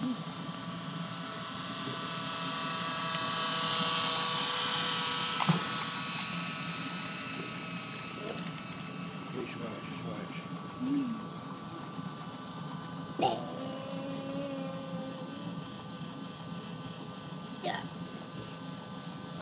Which? Stop.